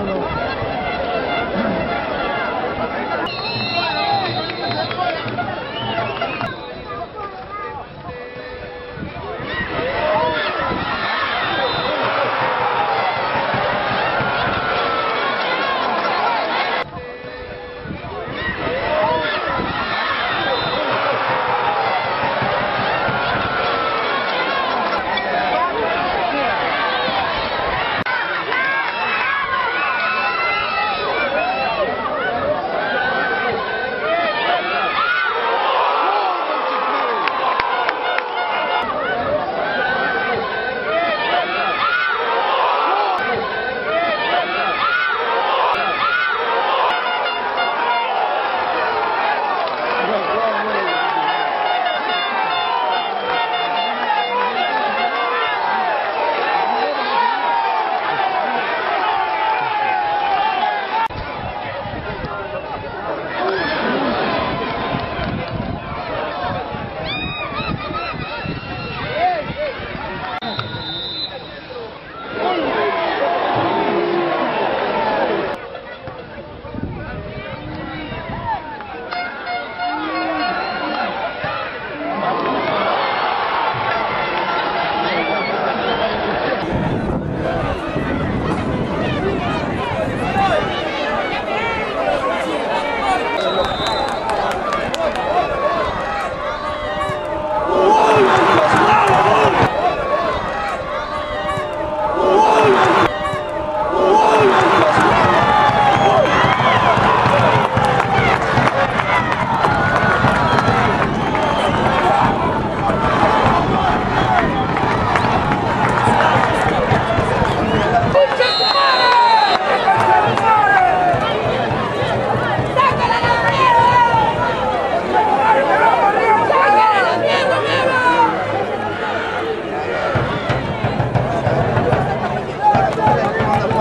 ¡Gracias!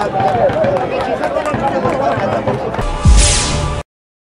Obrigado.